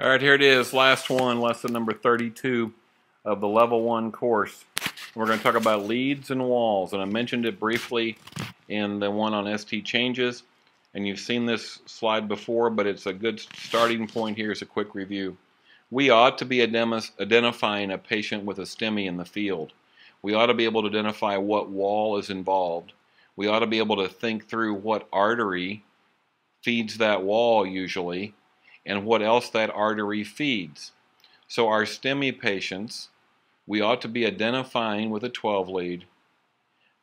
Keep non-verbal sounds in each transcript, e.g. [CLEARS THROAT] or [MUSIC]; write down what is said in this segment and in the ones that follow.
All right, here it is, last one, lesson number 32 of the level one course. We're going to talk about leads and walls, and I mentioned it briefly in the one on ST changes, and you've seen this slide before, but it's a good starting point here as a quick review. We ought to be identifying a patient with a STEMI in the field. We ought to be able to identify what wall is involved. We ought to be able to think through what artery feeds that wall usually, and what else that artery feeds. So our STEMI patients, we ought to be identifying with a 12 lead.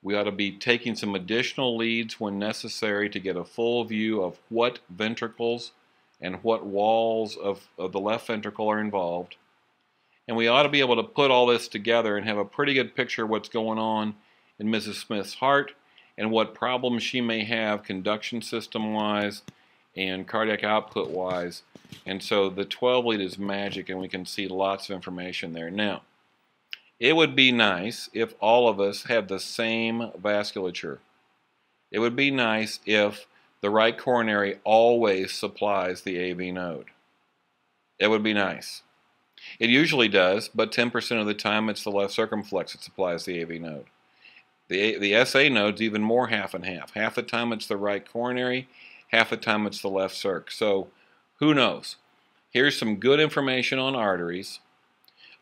We ought to be taking some additional leads when necessary to get a full view of what ventricles and what walls of, of the left ventricle are involved. And we ought to be able to put all this together and have a pretty good picture of what's going on in Mrs. Smith's heart and what problems she may have conduction system wise and cardiac output wise. And so the 12 lead is magic and we can see lots of information there. Now, it would be nice if all of us had the same vasculature. It would be nice if the right coronary always supplies the AV node. It would be nice. It usually does, but 10% of the time it's the left circumflex that supplies the AV node. The, the SA node's even more half and half. Half the time it's the right coronary, half the time it's the left circ. So who knows? Here's some good information on arteries.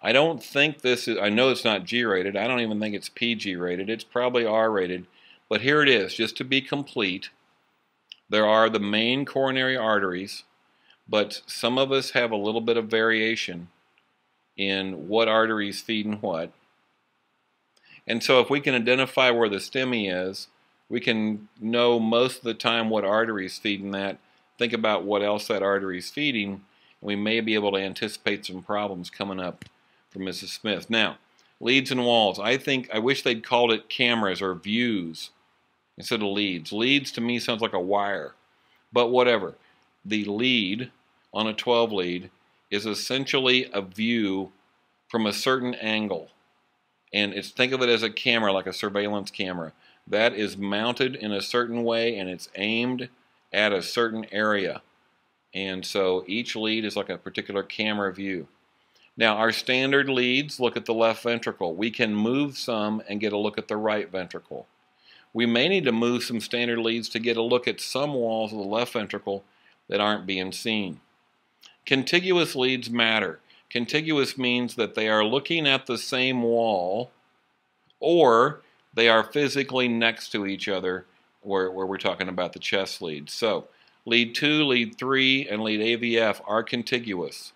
I don't think this is, I know it's not G rated. I don't even think it's PG rated. It's probably R rated. But here it is, just to be complete. There are the main coronary arteries, but some of us have a little bit of variation in what arteries feed and what. And so if we can identify where the STEMI is, we can know most of the time what artery is feeding that, think about what else that artery is feeding, and we may be able to anticipate some problems coming up for Mrs. Smith. Now, leads and walls. I think, I wish they'd called it cameras or views instead of leads. Leads to me sounds like a wire, but whatever. The lead on a 12 lead is essentially a view from a certain angle. And it's think of it as a camera, like a surveillance camera that is mounted in a certain way and it's aimed at a certain area. And so each lead is like a particular camera view. Now our standard leads look at the left ventricle. We can move some and get a look at the right ventricle. We may need to move some standard leads to get a look at some walls of the left ventricle that aren't being seen. Contiguous leads matter. Contiguous means that they are looking at the same wall or they are physically next to each other where, where we're talking about the chest leads. So lead 2, lead 3, and lead AVF are contiguous.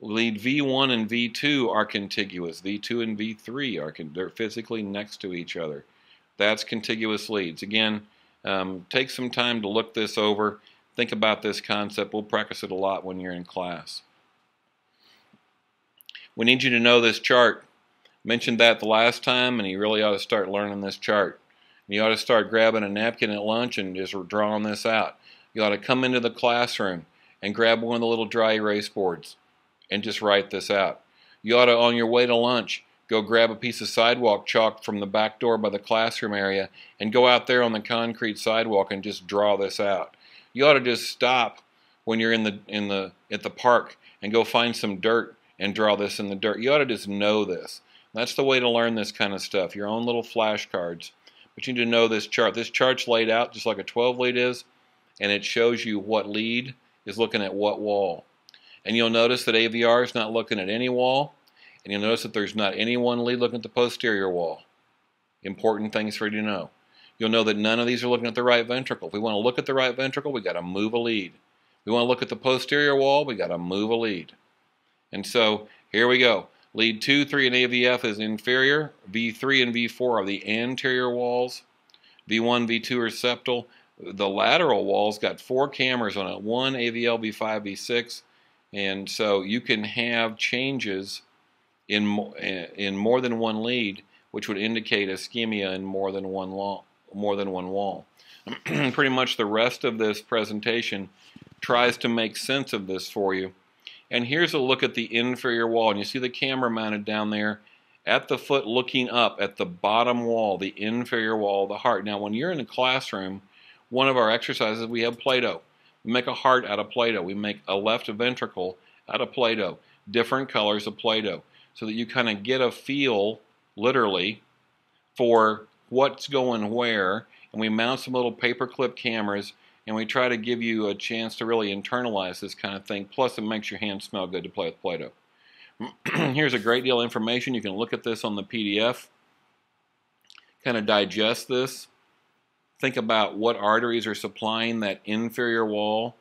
Lead V1 and V2 are contiguous. V2 and V3 are they're physically next to each other. That's contiguous leads. Again, um, take some time to look this over. Think about this concept. We'll practice it a lot when you're in class. We need you to know this chart mentioned that the last time, and you really ought to start learning this chart. You ought to start grabbing a napkin at lunch and just drawing this out. You ought to come into the classroom and grab one of the little dry erase boards and just write this out. You ought to, on your way to lunch, go grab a piece of sidewalk chalk from the back door by the classroom area and go out there on the concrete sidewalk and just draw this out. You ought to just stop when you're in the in the at the park and go find some dirt and draw this in the dirt. You ought to just know this. That's the way to learn this kind of stuff, your own little flashcards. But you need to know this chart. This chart's laid out just like a 12 lead is, and it shows you what lead is looking at what wall. And you'll notice that AVR is not looking at any wall, and you'll notice that there's not any one lead looking at the posterior wall. Important things for you to know. You'll know that none of these are looking at the right ventricle. If we want to look at the right ventricle, we got to move a lead. If we want to look at the posterior wall, we got to move a lead. And so here we go. Lead 2, 3, and AVF is inferior. V3 and V4 are the anterior walls. V1, V2 are septal. The lateral walls got four cameras on it, 1, AVL, V5, V6. And so you can have changes in, eh, in more than one lead, which would indicate ischemia in more than one, wall, more than one wall. [CLEARS THROAT] Pretty much the rest of this presentation tries to make sense of this for you and here's a look at the inferior wall. And you see the camera mounted down there at the foot looking up at the bottom wall, the inferior wall of the heart. Now, when you're in a classroom, one of our exercises, we have Play-Doh. We make a heart out of Play-Doh. We make a left ventricle out of Play-Doh. Different colors of Play-Doh. So that you kind of get a feel, literally, for what's going where. And we mount some little paperclip cameras and we try to give you a chance to really internalize this kind of thing. Plus, it makes your hands smell good to play with Play-Doh. [CLEARS THROAT] Here's a great deal of information. You can look at this on the PDF, kind of digest this, think about what arteries are supplying that inferior wall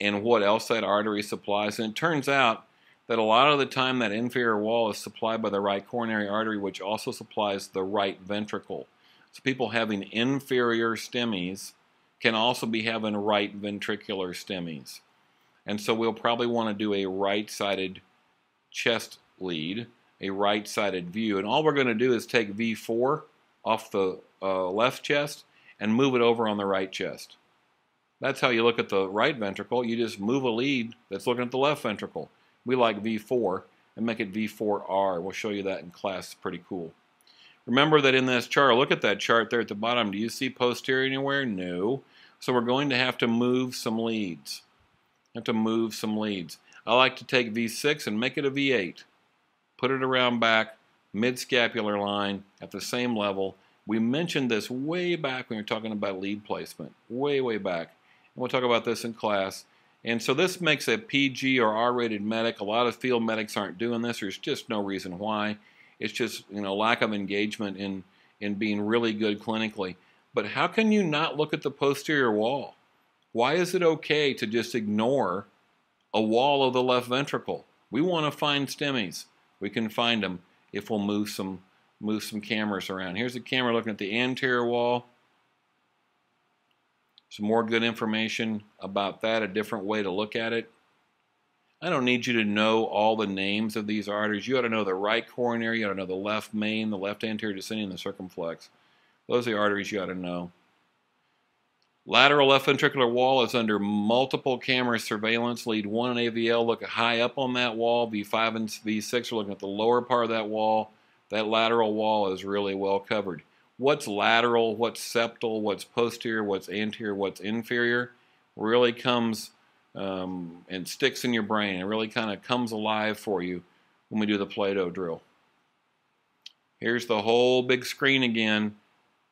and what else that artery supplies. And it turns out that a lot of the time that inferior wall is supplied by the right coronary artery, which also supplies the right ventricle. So people having inferior STEMIs can also be having right ventricular STEMIs. And so we'll probably want to do a right-sided chest lead, a right-sided view. And all we're going to do is take V4 off the uh, left chest and move it over on the right chest. That's how you look at the right ventricle. You just move a lead that's looking at the left ventricle. We like V4 and make it V4R. We'll show you that in class. It's pretty cool. Remember that in this chart, look at that chart there at the bottom. Do you see posterior anywhere? No. So we're going to have to move some leads. Have to move some leads. I like to take V6 and make it a V8. Put it around back, mid-scapular line at the same level. We mentioned this way back when we were talking about lead placement. Way, way back. And we'll talk about this in class. And so this makes a PG or R-rated medic. A lot of field medics aren't doing this. There's just no reason why. It's just you know lack of engagement in in being really good clinically. But how can you not look at the posterior wall? Why is it okay to just ignore a wall of the left ventricle? We want to find STEMIs. We can find them if we'll move some move some cameras around. Here's a camera looking at the anterior wall. Some more good information about that, a different way to look at it. I don't need you to know all the names of these arteries. You ought to know the right coronary, you ought to know the left main, the left anterior descending, and the circumflex. Those are the arteries you ought to know. Lateral left ventricular wall is under multiple camera surveillance. Lead 1 and AVL look high up on that wall. V5 and V6 are looking at the lower part of that wall. That lateral wall is really well covered. What's lateral, what's septal, what's posterior, what's anterior, what's inferior really comes um, and sticks in your brain. It really kind of comes alive for you when we do the Play-Doh drill. Here's the whole big screen again,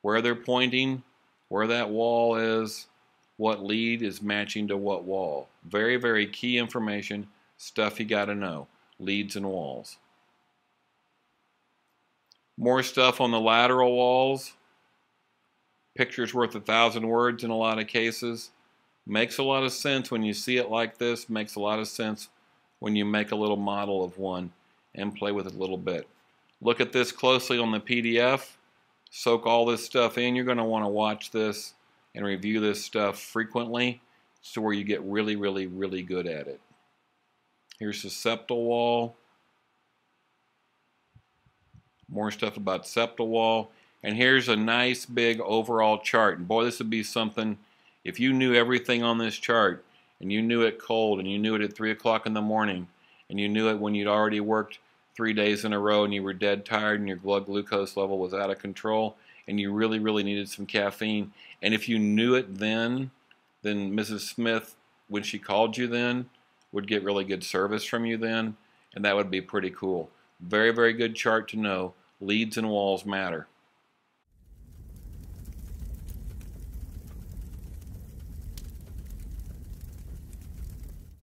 where they're pointing, where that wall is, what lead is matching to what wall. Very, very key information, stuff you got to know, leads and walls. More stuff on the lateral walls. Picture's worth a thousand words in a lot of cases. Makes a lot of sense when you see it like this. Makes a lot of sense when you make a little model of one and play with it a little bit. Look at this closely on the PDF. Soak all this stuff in. You're going to want to watch this and review this stuff frequently so where you get really, really, really good at it. Here's the septal wall. More stuff about septal wall. And here's a nice big overall chart. And boy, this would be something if you knew everything on this chart, and you knew it cold, and you knew it at 3 o'clock in the morning, and you knew it when you'd already worked three days in a row and you were dead tired and your blood glucose level was out of control, and you really, really needed some caffeine, and if you knew it then, then Mrs. Smith, when she called you then, would get really good service from you then, and that would be pretty cool. Very, very good chart to know. Leads and walls matter.